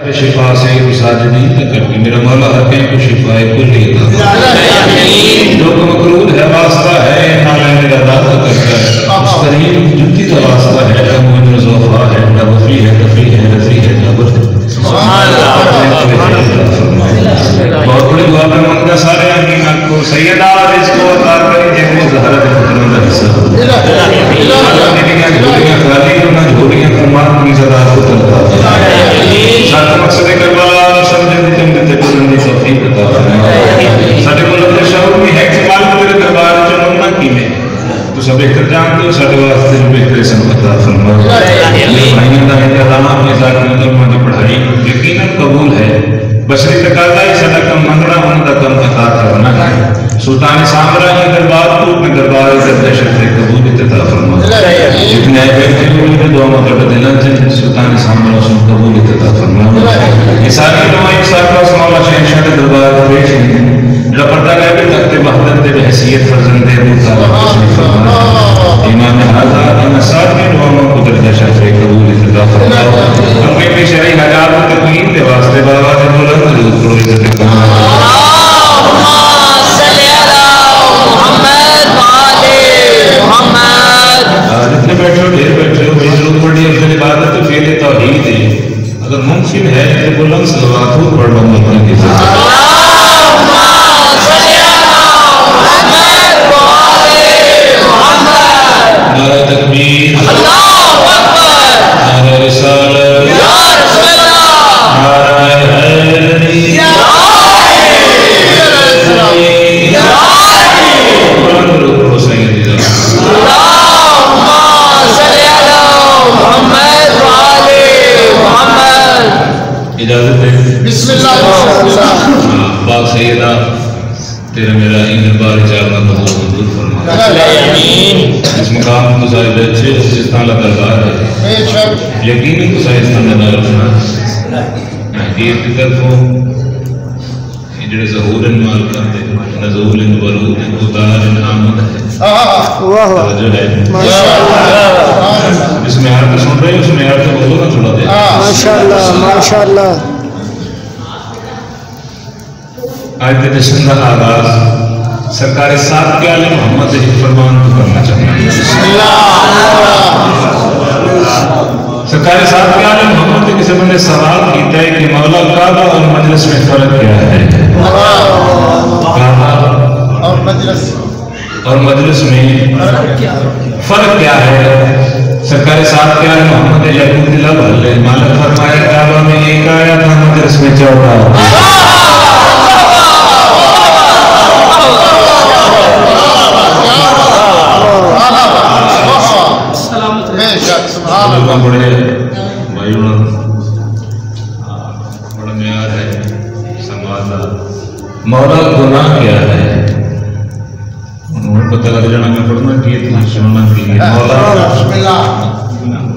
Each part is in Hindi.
शिफा से तक करके मेरा मौला हकीम को शिफाए को लेता जो मकरूद है। वास्ता है। नाला मेरा दादा करता है उस करीब जुती का वास्ता है ना मोहन जोफा है ना वफी है कफी है रज़ी है जबर बहुत बड़े दुआ पर मन सारे आमीन आपको सैयदा इसको अता करें जैसे जहरा के का हिस्सा झोलियाँ खाली करना झोलियाँ कुमार की सदा को तलता साथ मकसद करबला समझे जन्नत तक सुनने की तौफीक अता फरमाए साडे कोल अपने भी है कि मालिक तेरे दरबार च नमना कीमे तू सब बेहतर जानते हो साडे वास्ते बेहतर संबंध अता फरमाए भाइयों का में तो मन नहीं यकीन कबूल है। बशरी तकाजा इस अदा का मंगड़ा होने का कम अता करना है। सुल्तान सामरा के दरबार को अपने दरबार इज़्ज़त दर्शन से कबूल की इतता फरमा जितने व्यक्ति को उनके दो मतलब देना थे सुल्तान सामरा उसमें कबूल की इतता फरमा ये सारी दुआएँ सारा समावा शहनशाह के दरबार में पेश हैं। रबरदा गए भी तख्ते बहादुर के हैसियत फर्जंदे मुताबिक फरमा इमाम हाजा इन साथ की दुआ में कुदरत शर्फ कबूल इत्ता फरमा। अपने भी शरई हजात तकमील के वास्ते बाबा ने बुलंद रूप करो इज़्ज़त करना जितने बैठे हो ढेर बैठे हो मेरी ज़रूरत पड़ी अफजल इबादत तो फेल तौहीद है। अगर मुमकिन है तो बुलंद सलवात हो पढ़ लो मौला की नारा यकीन तो साइंसदान का रखना की तरफों जहूर इन इन उतार इन है जो तो तो है इसमें सुन रहे बोलो ना थोड़ा माशाल्लाह माशाल्लाह। आज के का आगाज़ सरकार के आलम मोहम्मद फरमान को करना चाहिए सरकार साहब के आलम मोहम्मद के किसी बंदे सवाल किया है कि मौला काबा और मजलिस में फ़र्क क्या है? काबा और मजलिस। और मजलिस में फ़र्क क्या है? सरकारी साहब के आलम मोहम्मद भल्ले मालिक फरमाया काबा में एक आया था मजलिस में चौथा। लोगों बड़े भाई बड़ा म्यार है संवाद मौला गुनाह क्या है उन्होंने पता लग जाना मैं पढ़ना कि इतना सुनना की मौला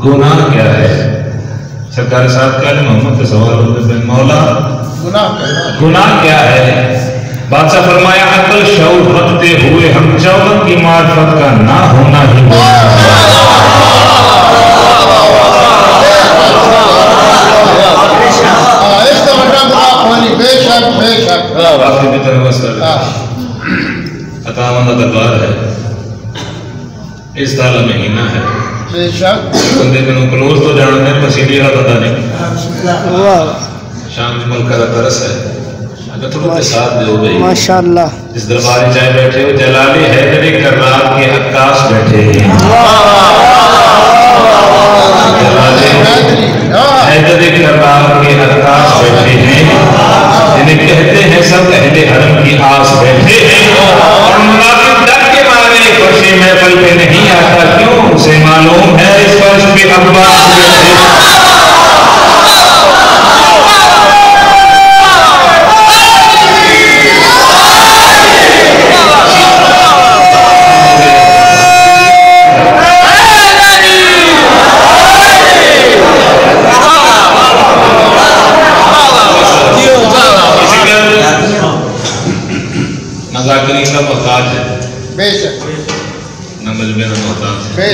गुनाह क्या है सरकार साहब का मोहम्मद का सवाल होते थे मौला गुनाह क्या है बादशाह फरमाया अकल शौर रखते हुए हम चौबन की मार्फत का ना होना ही बेशक बेशक हाँ, दरबार है। इस ताला महीना है। बेशक। बंदे मैंने क्लोज तो जानते हैं पसीने का पता नहीं। शाम जमल का तरस है। माशाल्लाह। इस दरबार में चाहे बैठे हो जलाली हैदरी कर्रार के अक्काश बैठे हैं। हाँ, के बैठे हैं। जिन्हें कहते हैं सब अहले हरम की आस बैठे हैं और मुनाफिक डर के खुशी महफिल पे नहीं आता क्यों? उसे मालूम है इस फर्श पे अब्बास बैठे नजाकरी का मोहताज है बेशक न मजबे न मोहताज है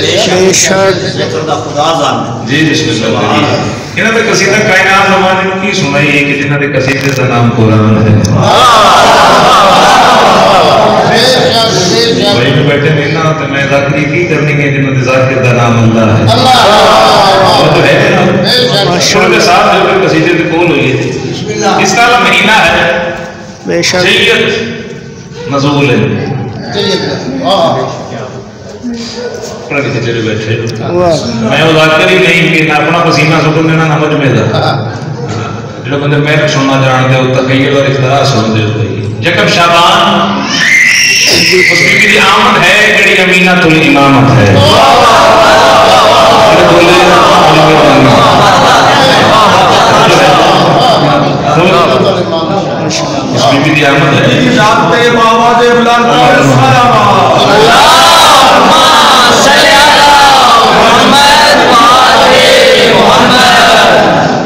बेशक। जाकिर का नाम अल्लाह महीना है। चलिए अपना किसी चले बैठे वाह मैं वो जाकर नहीं कि ना अपना पसीना सुकून देना ना मुझमें था जो बंदे मैं सुनना जानते तकैयद और इख्तरा सुनते जकब शाबान उसकी भी आमद जड़ी अमीना तुल इमामत जो बोले उसकी भी आमद है जाते बाबा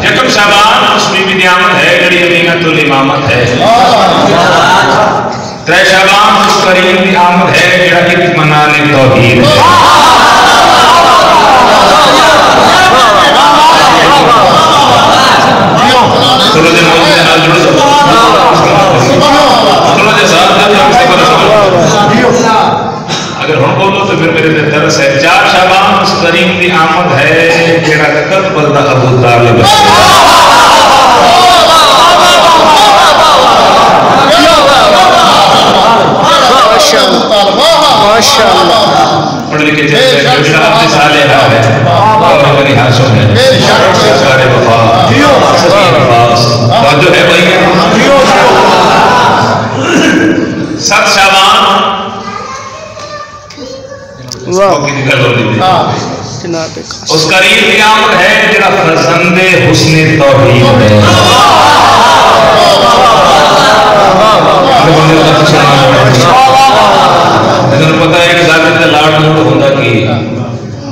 बुलंद सलाम शाबान उसमें भी नियामत है जड़ी अमीना तुल इमामत है। त्रै शाबान उस करीम आमद है जड़ा एक मनाने तौहीद सुनो के नाल जुड़। सुनो जे साथ जब हम से पर अगर हम बोलो तो फिर मेरे दिल तरस है। चार शाबान उस करीम की आमद है। जड़ा कद बंदा अबू तालिब है। पढ़ लिखे चलते जो साले है और बनी हाशम है सारे वफा। और जो है भाई सत शाबान उसका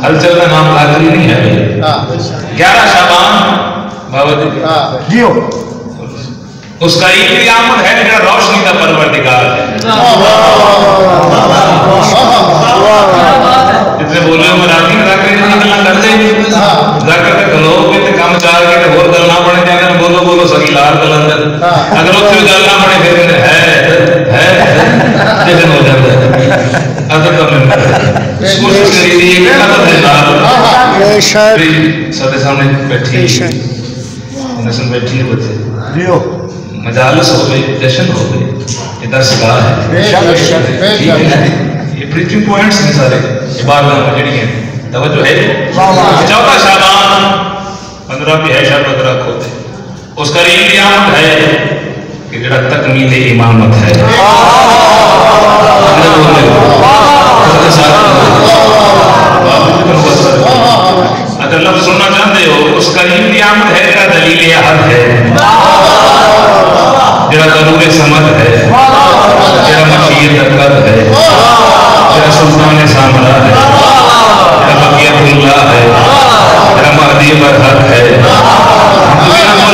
हलचल का नाम लाजरी नहीं है ग्यारह शाबान बाबा जी उसका एक है रोशनी का परवरदिगार है जितने बोले हो मराठी में ਜ਼ਾਕਿਰ ਦੀਆਂ ਗੱਲਾਂ ਕਰਦੇ ਜ਼ਾਕਿਰ ਤੇ ਖਲੋਗੇ ਤੇ ਕੰਮ ਚਾਰ ਕੇ ਤੇ ਹੋਰ ਗੱਲਾਂ ਬਣ ਜਾਂਦੇ ਨੇ ਬੋਲੋ ਬੋਲੋ ਸਗੀ ਲਾਲ ਕਲੰਦਰ ਅਗਰ ਉੱਥੇ ਗੱਲ ਨਾ ਬਣੇ ਫਿਰ ਕਹਿੰਦੇ ਹੈ ਹੈ ਜਿਹਨ ਹੋ ਜਾਂਦਾ ਹੈ ਅਦਰ ਤਾਂ ਮੈਂ ਕੋਸ਼ਿਸ਼ ਕਰੀ ਦੀ ਹੈ ਕਿ ਅਦਰ ਦੇ ਨਾਲ बेशक भी ਸਾਡੇ ਸਾਹਮਣੇ ਬੈਠੀ बेशक नस्ल बैठी है बच्चे जियो मजालस हो गई जश्न हो गई ये दरसगाह है ठीक है ना? ये प्रीचिंग पॉइंट्स हैं सारे इबादत में जड़ी हैं। तवज्जो है? चौथा शाबान। पंद्रह भी है शायद पंद्रह खोते उस करीब की आमद है कि जड़ा तकमील इमामत है। उसके अगर लफ्ज सुनना चाहते हो उस करीम की आमद है जरा दलील अहद है। जरा दरूर समद है। जरा मशीयत कद है। जरा सुल्तान सामरा है जरा बकियतुल्लाह है तेरा महदी बरहत है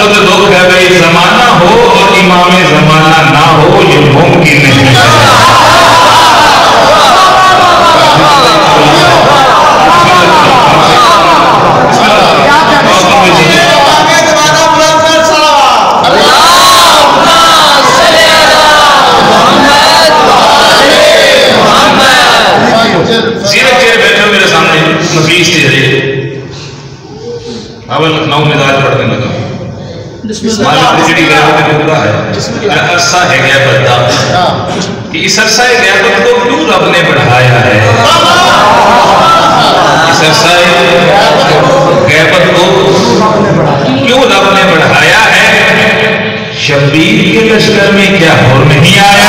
तो दुख कह गए जमाना हो और इमाम जमाना ना हो ये मुमकिन नहीं है सीधे चेहरे बैठे हो मेरे सामने नफीस चेहरे अब लखनऊ में दाल पढ़ने लगा। तो है। अरसा है कि इस अरसा गैबत को क्यों रब ने बढ़ाया है? इस अरसा गैबत को क्यों रब ने बढ़ाया है? शब्बीर के लश्कर में क्या और नहीं आया?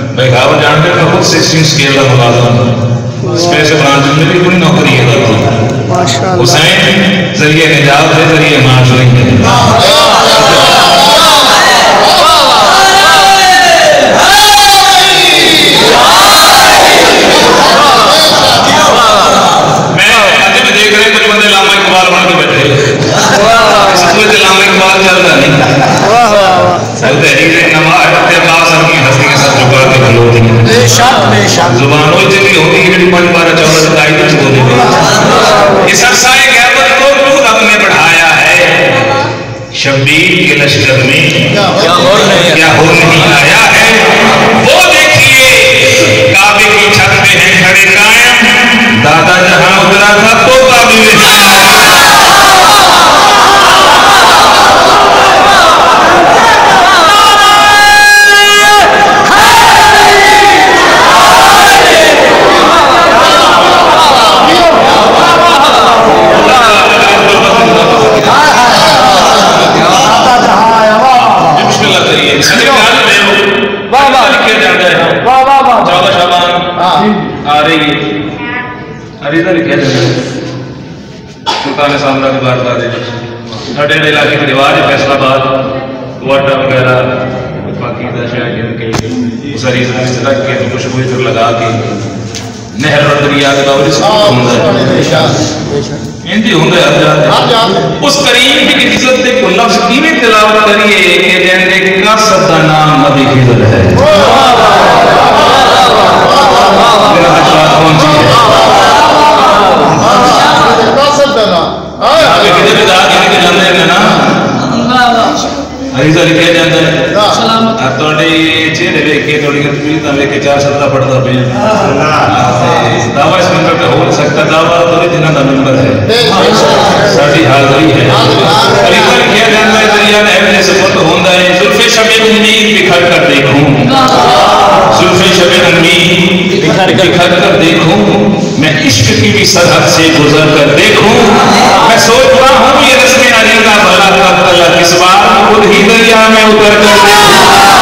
स्पेशल ब्रांच में भी पूरी नौकरी है तो माशाल्लाह। हुसैन ज़रिए निजात है ज़रिए नहीं है मैं आज में देख रहे कुछ बंदे लामा इकबाल बन के बैठे इसमें तो लामा इकबाल चलता नहीं वाह तहरीर नमाज़ ते पास अपनी हस्ती के साथ झुका है। बेशक बेशक। ज़ुबान वो चंगी होती है पाँच बारह चौदह सताई कुछ बोली गई इस अरसाए गैबत को रब ने बढ़ाया है? शब्बीर के लश्कर में क्या हो और हो नहीं आया है? करीम की इज़्ज़त को लफ्ज किवें तिलावत करिए कि जैसे कसद का नाम नबी खिदर है मेरा हजरात कौन सी है कासद दना हाय आगे किधर भी दाग के जाते हैं ना अरीजा लिखे जाते हैं ਆ ਤੁਹਾਡੇ ਚਿਹਰੇ ਵੇਖ ਕੇ ਤੁਹਾਡੀਆਂ ਤਸਵੀਰਾਂ ਵੇਖ ਕੇ ਚਾਰ ਸੱਤਾ ਪੜਦਾ ਪਿਆ ਦਾਵਾ ਇਸ ਨੰਬਰ ਤੇ ਹੋ ਨਹੀਂ ਸਕਦਾ ਦਾਵਾ ਤੁਹਾਡੇ ਜਿਨ੍ਹਾਂ ਦਾ ਨੰਬਰ ਹੈ बेशक ਸਾਡੀ ਹਾਜ਼ਰੀ ਹੈ ਅਲੀਕਾ ਲਿਖਿਆ ਜਾਂਦਾ ਹੈ ਦਰਿਆ ਨਹਿਰ ਦੇ ਸਪੁਰਦ ਹੁੰਦਾ ਹੈ ਜ਼ੁਲਫੇ ਸ਼ਬੇ ਉਮੀਦ ਬਿਖਰ ਕਰ ਦੇਖੂं जुल्फे शबे उम्मीद बिखर कर बिखर कर देखूं मैं इश्क की भी सरहद से गुजर कर देखूं मैं सोचता हूँ ये रस्मे अली का भला कब तलक इस बार खुद ही दरिया में उतर कर देखूं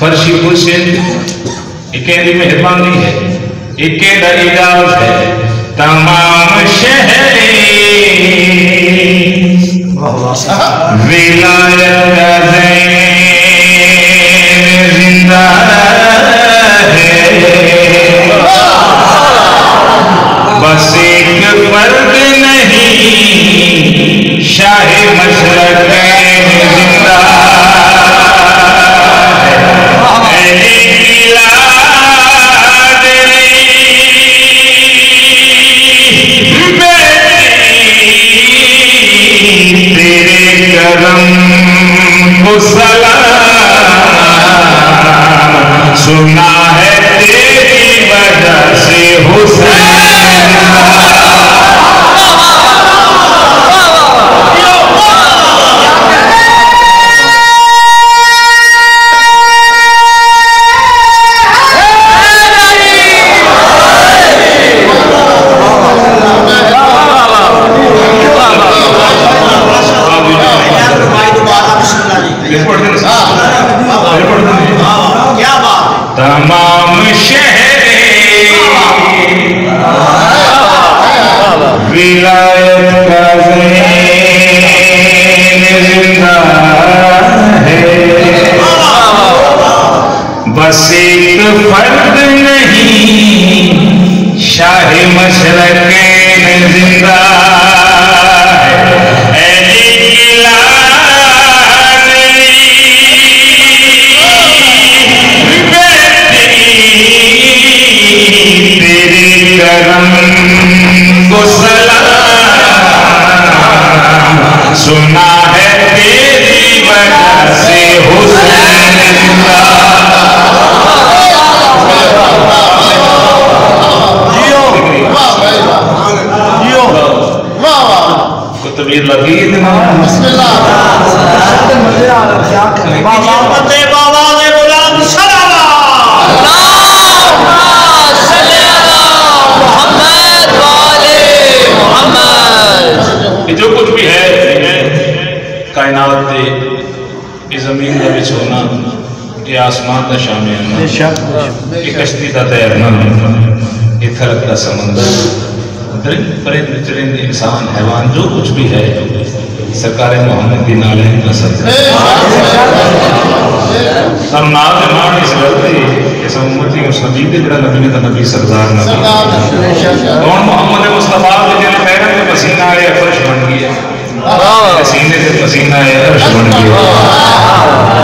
फर्शी हुसैन कहने मेहरबानी है? कहना इजाज है। तमाम शहरे विलायत ज़िंदा है बस एक फ़र्क नहीं, शाह मशरक ज़िंदा को सलाम सुना है तेरी वजह से हुसैन सलाम इंसान हैवान जो कुछ भी है सरकार मोहम्मद की नालैन का हम नाल मान इस गलती इस उम्मती उस नबी के जरा नबी ने तो नबी सरदार नबी कौन मोहम्मद मुस्तफ़ा? के जिन पैरों में पसीना आया फर्श बन गया। पसीने से पसीना आया फर्श बन गया।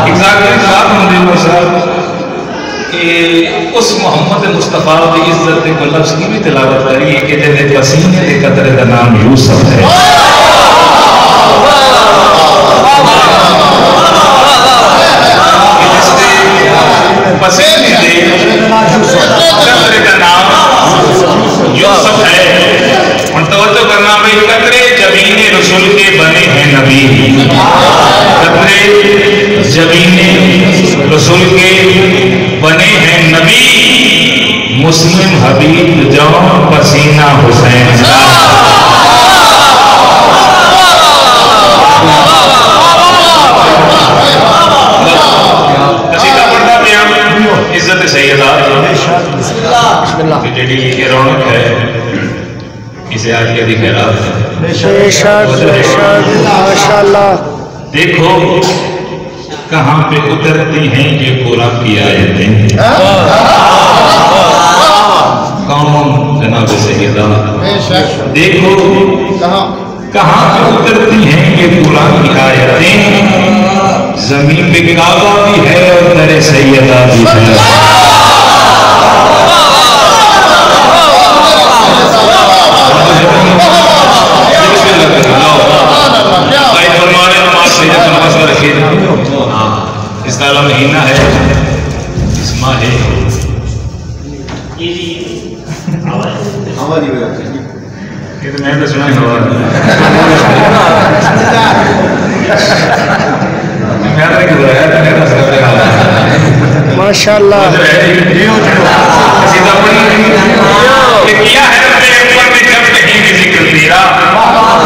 एग्जैक्टली बात होंदी साहब उस मोहम्मद मुस्तफ़ा की इज़्ज़त को लफ्ज की भी तिलावत करी कि जिहदे पसीने के कतरे का नाम यूसुफ है। पसीने कतरे जमीने जमीने रसूल के बने हैं नबी। मुस्लिम हबीब जवान पसीना हुसैन इज़्ज़त सैयदा कि ये रौनक है इसे आज के खैरात है। देखो कहाँ पे उतरती हैं ये पूरा की आयतें कौन जनाब सहीदा देखो कहाँ पे उतरती हैं ये पूरा की आयतें ज़मीन पे काबा भी है और दर सैदा भी है। भाई फरमाने मेरे नमाज़ में रखिए हाँ। इस तारा महीना है। इसमा है। ये तो मैंने तो सुना तो है माशाल्लाह किया है कहीं किसी को तेरा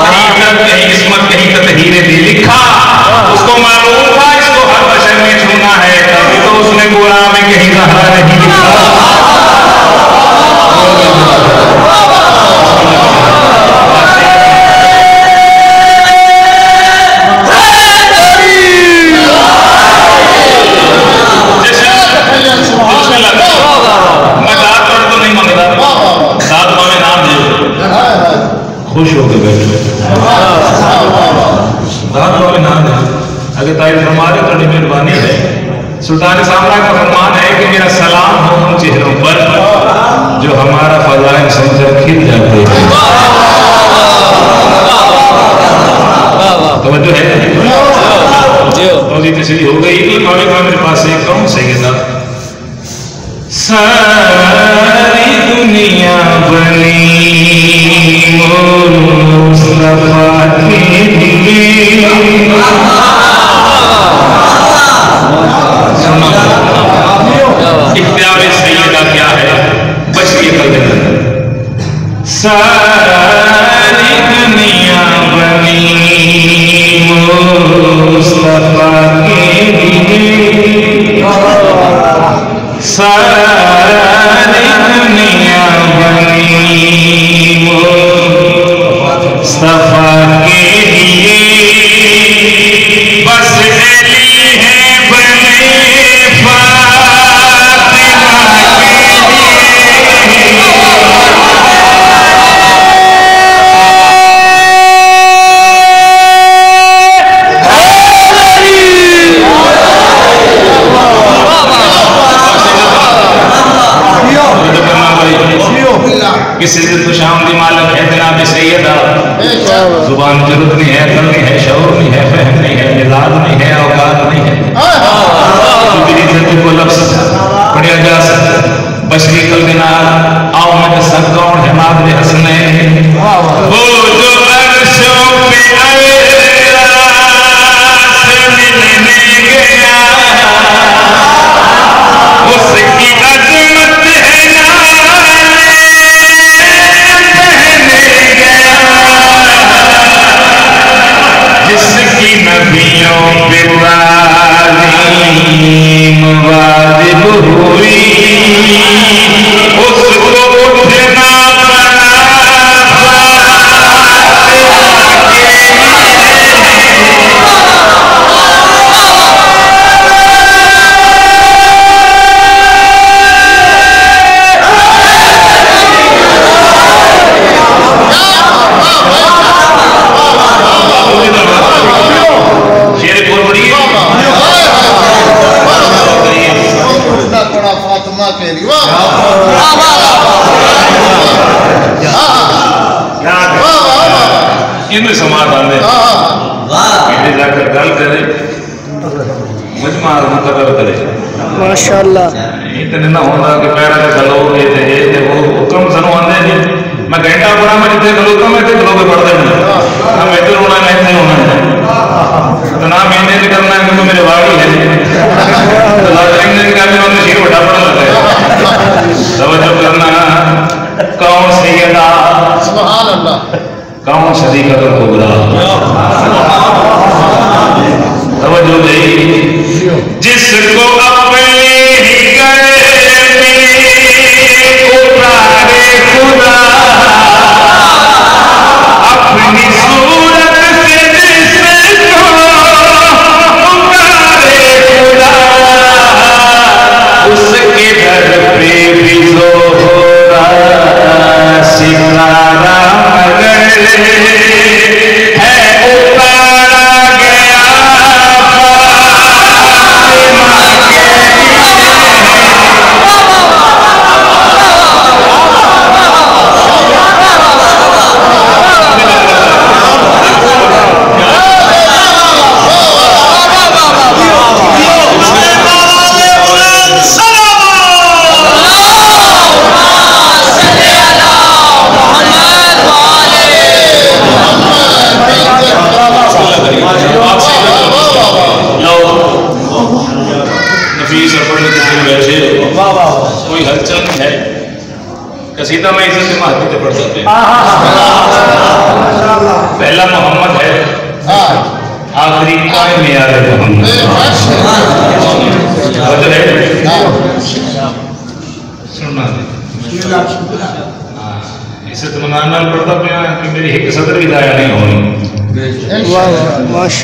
कहीं किस्मत कहीं तो, तो नहीं ने लिखा। उसको मालूम था इसको हर बशर में छूना है। तभी तो उसने गोरा में कहीं कहा नहीं। खुश होकर बैठो। दात नाम अगर फरमा दे तो मेहरबानी है। सुल्तान सामरा का फरमान है कि मेरा सलाम हो उन चेहरों पर जो हमारा फजाइल समझकर खिल जाते हैं। तवज्जो है? तो जी तशरी हो गई। कि मावे का मेरे पास एक कौन सैयदा सारी दुनिया बनी मुस्तफ़ा के लिए। सुनो इख्तियार सैयदा क्या है? बचती कल सारी दुनिया बनी मुस्तफ़ा के लिए सारी दुनिया बनी मुस्तफ़ा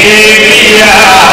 Give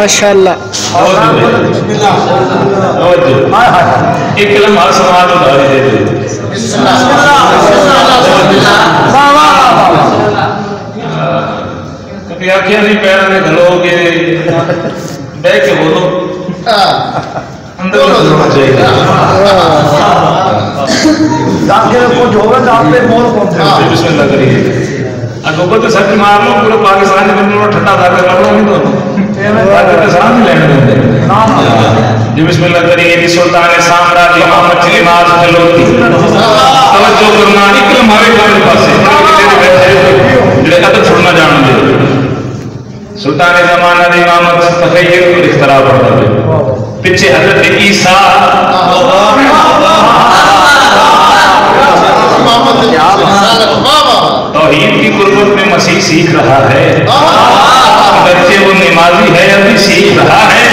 माशाल्लाह। एक लम्हा समाज उधारी दे दो कभी आखिया नहीं पैर में घलोगे बह के बोलो अंदर होना चाहिए कुछ होगा तो आप पे मोर पहुँचे बिस्मिल्लाह करिए अगोबा तो सच मार लो पूरे पाकिस्तान में ठंडा था कर लो नहीं दोनों बाकी तो साथ ही लेने देते। ना जी बिस्मिल्लाह करिए जी तो सुल्तान साम्राज्य मोहम्मद नमाज़ खलोती तवज्जो करना इकलम हवे बारे पासे। जेडे अदब छोड़ना जान दे सुल्तान जमाना दी इमामत तखय्युर और इख्तिलाफ होता है पीछे हज़रत ईसा। अल्लाह अल्लाह इमामत क्या बात तौहीद की गुरबत में मसीह सीख रहा है। बच्चे वो नमाजी है, अभी सीख रहा है।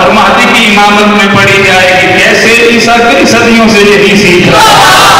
और महदी की इमामत में पढ़ी जाएगी, कैसे ईसा कई सदियों से यही सीख रहा है।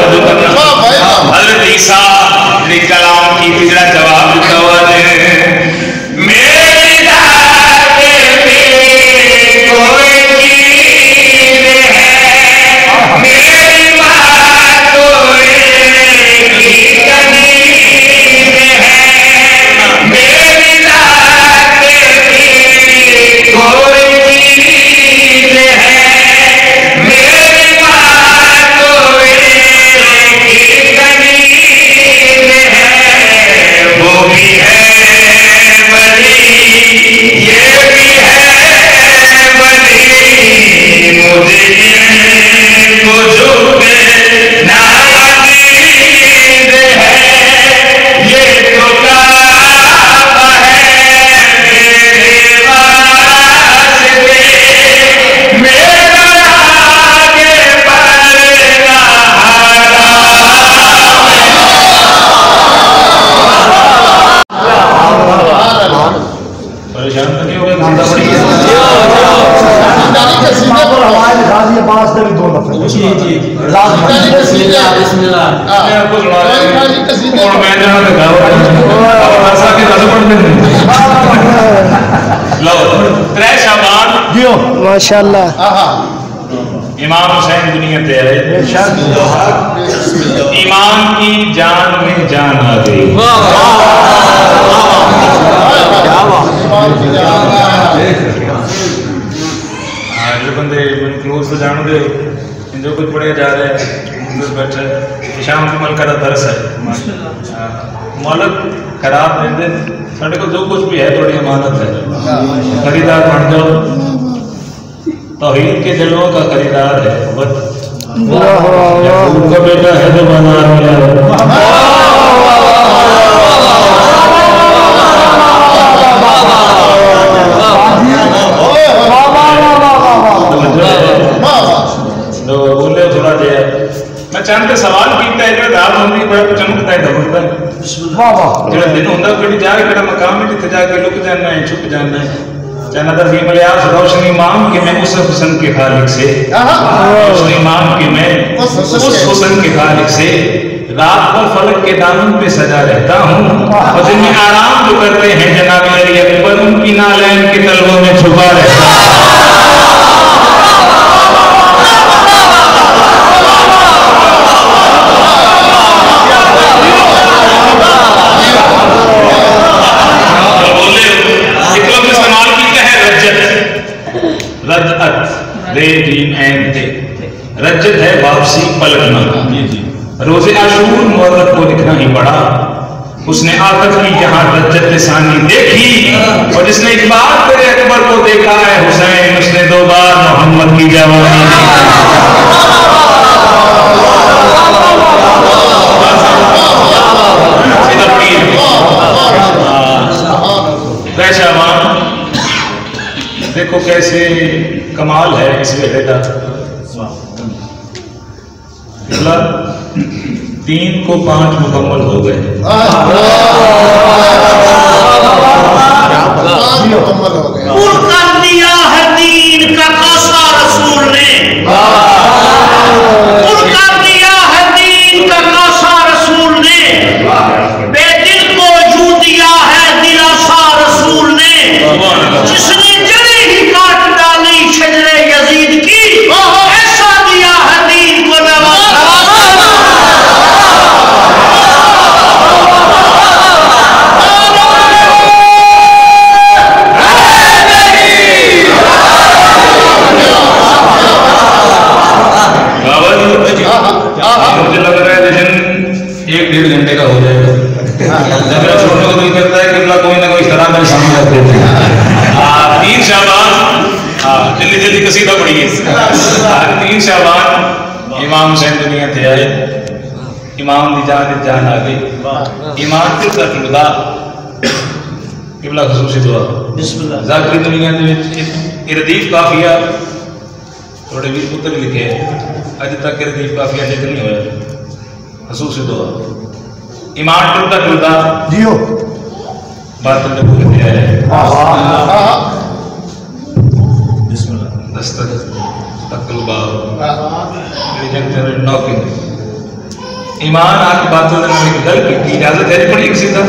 हज़रत माशाल्लाह। इमाम हुसैन दुनिया पे आए ईमान की जान में जान आ गई। हाँ, जो बंदे से जान दे जो कुछ पढ़े जा रहे हैं शाम को मल का दरस है। हाँ, मालक खराब देंदे साढ़े को जो कुछ भी है थोड़ी अमानत है। खरीदार बन जाओ। तौहीद के दिलों का खरीदार है बस वाह वाह वाह उनका बेटा है जो बना मिला तो बोले थोड़ा जे मैं चंद सवाल कीता है ਜਿਹੜਾ ਰਾਤ ਹੁੰਦੀ ਬੜਾ ਚਮਕਦਾ ਹੈ ਦਮਕਦਾ ਹੈ वाह वाह ਜਿਹੜਾ ਦਿਨ ਹੁੰਦਾ ਕਿਹੜੀ ਜਾ ਕੇ ਕਿਹੜਾ ਮਕਾਮ ਹੈ ਜਿੱਥੇ ਜਾ ਕੇ ਲੁਕ ਜਾਣਾ ਹੈ ਛੁਪ जाना है की मलियास रोशनी मांग के मैं उस हुसन के खालिक से रोशनी मांग के मैं उस उस हुस्न के- हुसन के खालिक से रात को फलक के दामन पे सजा रहता हूँ। और दिन में आराम जो करते हैं जनाब अली अकबर उनकी नालैन के तलवों में छुपा रहता हूँ। दिन एंड थे रजत है वापसी पलटना। हाँ जी। रोज़े आशूर मोहरत को लिखना ही पड़ा उसने आकत की जहाँ रजत निशानी देखी हाँ। और जिसने एक बार तेरे अकबर को देखा है हुसैन उसने दो बार मोहम्मद की जवानी पेशाबान देखो कैसे कमाल है इस वेले का। मतलब तीन को पाँच मुकम्मल हो गए। मुकम्मल हो गया पुर कर दिया है दीन का कासा रसूल ने पुर कर दिया है दीन का कासा रसूल ने बेदिल को जू दिया है दिलासा रसूल ने जिसने जड़ी ही काट डाली शजरे यजीद की ऐसा दिया है दीन को नवाजा बाबा जी मुझे लग रहा है लेकिन एक डेढ़ घंटे का हो जाएगा जब मेरा छोड़ने को दिल करता है कि अल्लाह कोई ना कोई शराब मेरे सामने रख देते हैं आ, तीन शाबान हाँ जल्दी जल्दी कसीदा पढ़िए आ, तीन शाबान इमाम हुसैन दुनिया थे आए इमाम दी जान दी जान आ गई ਸਲਾਤੁਲ ਵਦਾ ਕਿਬਲਾ ਖਸੂਸੀ ਦੁਆ ਬਿਸਮਿਲ੍ਲਾ ਜ਼ਾਕਰੀ ਦੁਨੀਆ ਦੇ ਵਿੱਚ ਇਹ ਰਦੀਫ ਕਾਫੀਆ ਤੁਹਾਡੇ ਵੀਰ ਪੁੱਤਰ ਲਿਖਿਆ ਅੱਜ ਤੱਕ ਇਹ ਰਦੀਫ ਕਾਫੀਆ ਲਿਖ ਨਹੀਂ ਹੋਇਆ ਖਸੂਸੀ ਦੁਆ ਇਮਾਨ ਟੁੱਟਦਾ ਟੁੱਟਦਾ ਜੀਓ ਬਾਤ ਤੇ ਬੋਲ ਕੇ ਆਇਆ ਆਹਾ ਬਿਸਮਿਲ੍ਲਾ ਦਸਤਕ ਤਕਲਬਾ ਆਹਾ ਜਿਹੜੀ ਜੰਗ ਤੇ ਨੌਕਿੰਗ ईमान आपकी बातों ने एक गल की इजाज़त है बड़ी एक सीधा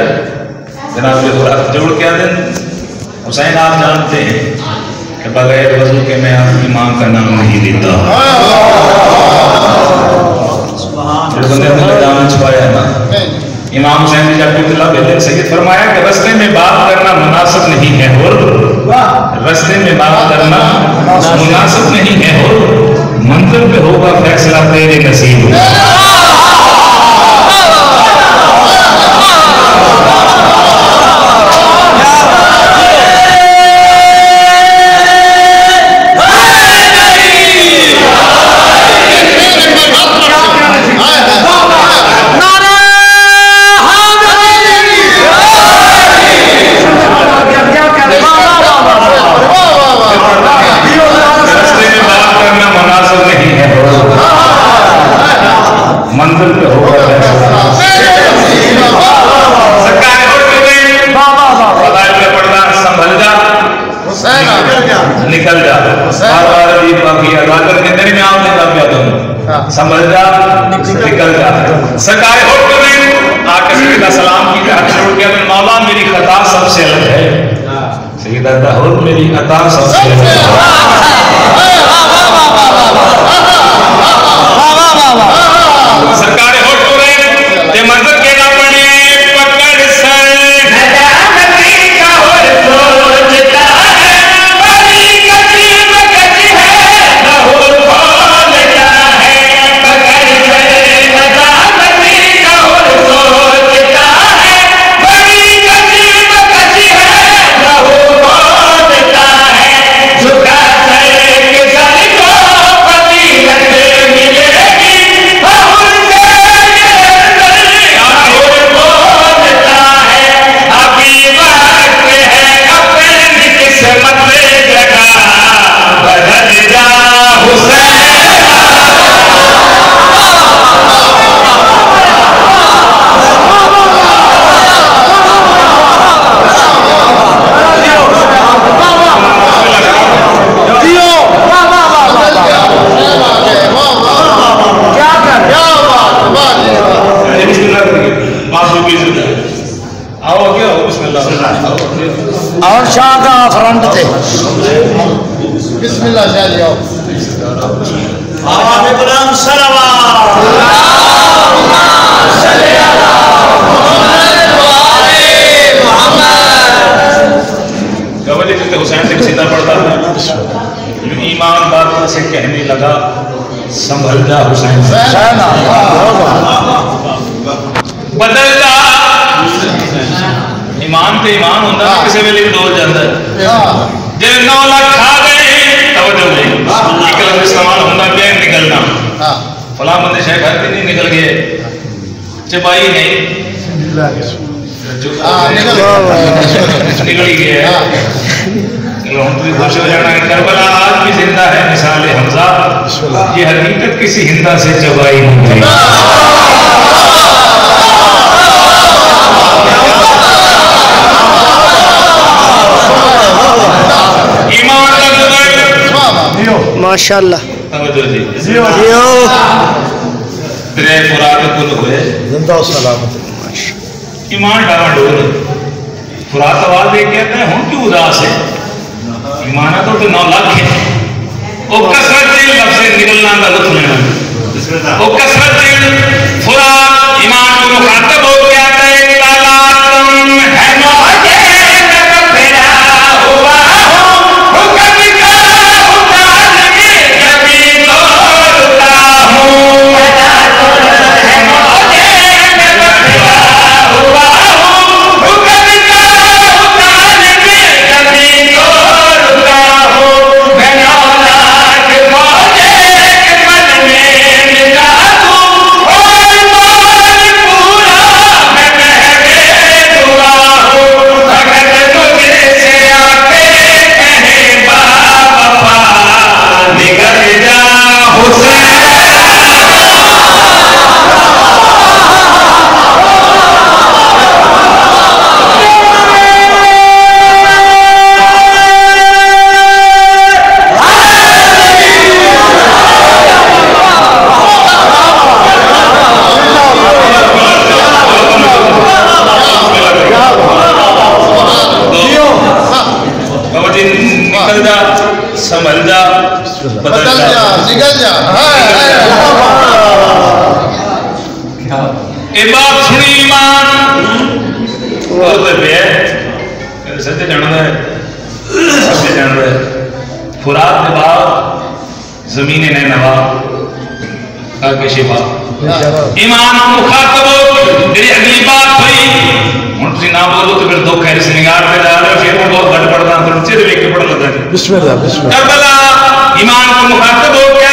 आए जनाब इब्राहिम जोड़ के आते हुसैन आप जानते हैं कि बगैर वज़ू के मैं आपकी माँ का नाम नहीं ना, इमाम हुसैन ने जब कुतला भेजे सैयद फरमाया कि रास्ते में बात करना मुनासिब नहीं है और रास्ते में बात करना मुनासिब नहीं है और मंजिल पे होगा फैसला तेरे नसीब मंजिल पे होगा संभल जा निकल जा बार बार के में आओ नहीं संभल जा निकल जा सरकार हो तुम्हें आकर सलाम की छोड़ गया मौला मेरी खता सबसे अलग है सईदा दाहूद मेरी खता सबसे अलग है ते मंदिर के ना पड़े ही। हाँ हम भी खुश हो जाना है। करबला आज भी ज़िंदा है मिसाल हमजा। ये हकीकत किसी हिंदा से चबाई नहीं गई ईमान का ज़ुबान वाह सवाल देख कहते हैं हम क्यों उदास है? ईमाना तो तो नौ लाख है। वो कसरत दिल लफ्ज़ निकलना का लुत्फ लेना वो कसरत दिल खुरा ईमान को मुखातब हो है जा संभल जा बदल जा निकल जा। ए बात सुनी ईमान। वो बे सच्चे जानता है। सच्चे जानता है। फुरात के बाद ज़मीन ने नवा आगे शिफा हाँ। ईमान मुखातब तेरी अगली बात भाई हूँ तुम ना बोलो तो फिर दुख है इस निगार पे रहे फिर बहुत घट पढ़ता हूँ सिर्फ़ एक पढ़ बिस्मिल्लाह बिस्मिल्लाह। ईमान मुखातब हो क्या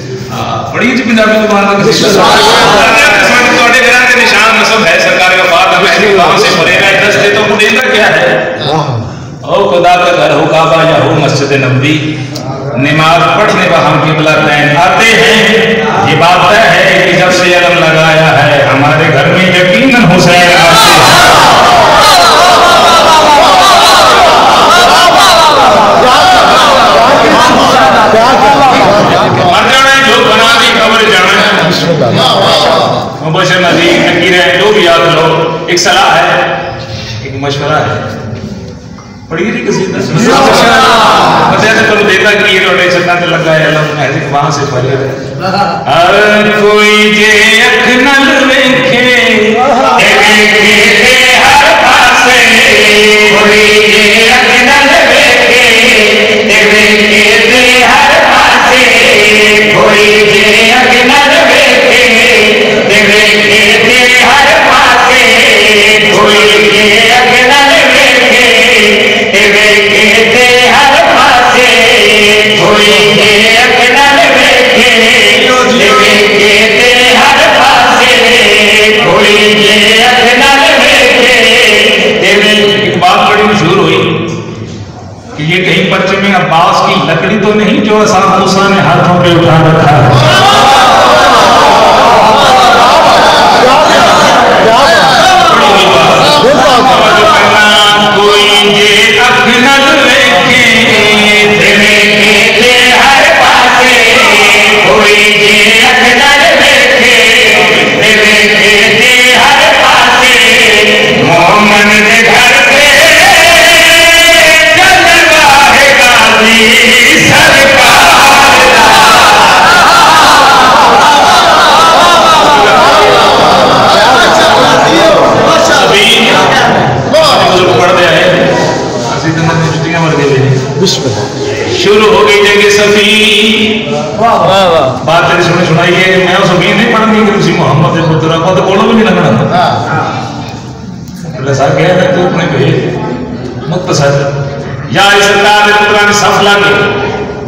ਹੁੰਦੇ बड़ी जी पंजाबी जुबान का कसीदा ਤੁਹਾਡੇ ਘਰਾਂ ਦੇ ਨਿਸ਼ਾਨ ਨਸਬ है सरकार का बात है ऐसे गांव से भरेगा दस दे तो मुझे क्या है ओ खुदा का घर हो काबा या हो मस्जिद नबी नमाज पढ़ने पर हम किबला तैन आते हैं ये बात तय है कि जब से अलम लगाया है हमारे घर में यकीनन हुसैन आते हैं मुबशर फकीर है, जो भी याद लो एक सलाह है, एक मशवरा है। कि तो जे हर पासे एक बात बड़ी मशहूर हुई कि ये कहीं पर्चे में अब्बास की लकड़ी तो नहीं जो असा मूसा ने हाथों पे उठा रखा है। कोई अख शुरू हो गई जंग सफी बात तेरी सुनी सुनाइए मैं उस अमीन नहीं पढ़नी कि तुम मोहम्मद के पुत्र को तो कोलों भी नहीं लगना अल्लाह साहब कह रहे तू अपने भेज मुख्तसर या रिश्तेदार ने पुराने साफ़ लागे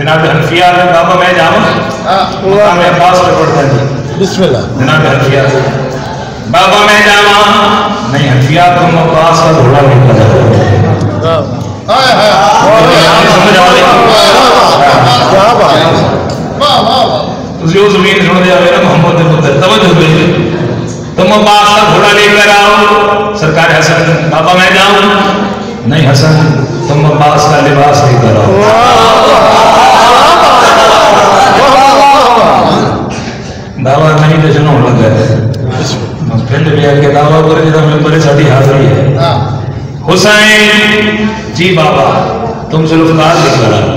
हनफिया तो ने बाबा मैं जाऊँ। हाँ मैं पास पे पढ़ता जी बिस्मिल्लाह। जनाब हनफिया तो। बाबा मैं जावा नहीं हनफिया तुम तो पास का घोड़ा नहीं पता हाँ। हाय हाय। समझ आ रही क्या बात है। वाह वाह तुझे वो ज़मीन छोड़ दिया मेरा मोहम्मद ने पुत्र तवज्जो दीजिए तुम पास का घोड़ा लेकर आओ। सरकार हसन बाबा मैं जाऊँ। नहीं हसन तुम अब्बास का लिबास नहीं आओ दावा नहीं तो सुनो लग गए फिर भी आके दावा कर जिदा मेंबर साडी हाजिरी है। हाँ। हुसैन जी बाबा तुम जुल्फकार लेकर आओ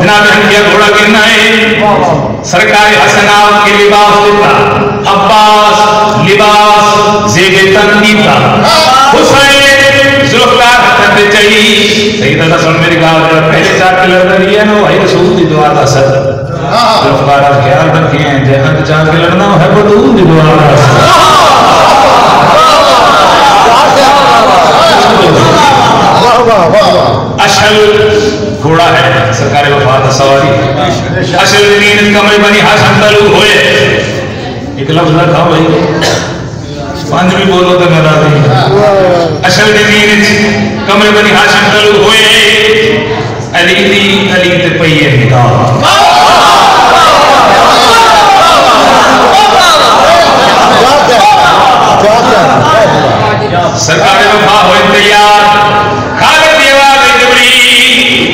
जनाब घोड़ा गिरना है। सरकार हसनाव के लिबास देता। अब्बास, लिबास, जेबे तनकीता हुसैन, जुल्फकार दे चली सही तरह सुन मेरी गाल जरा पहले चार के लड़ता रही है ना, वही रसूल दी दुआ का असर जुल्फकार का ख्याल रखे हैं जहन चार के लड़ना है बतूल दी दुआ का वाह वाह अशल घोड़ा है, सरकारी वफात सवारी। अशल नींद कमरे बनी हाशन तलू होए। एक लफ्ज रखा भाई। पंज भी बोलो तो मेरा मैं राज़ी अशल नींद कमरे बनी हाशन तलू होए अली दी, अली ते निकाह क्या क्या क्या सरकार वफा होए तैयार। ਦੇ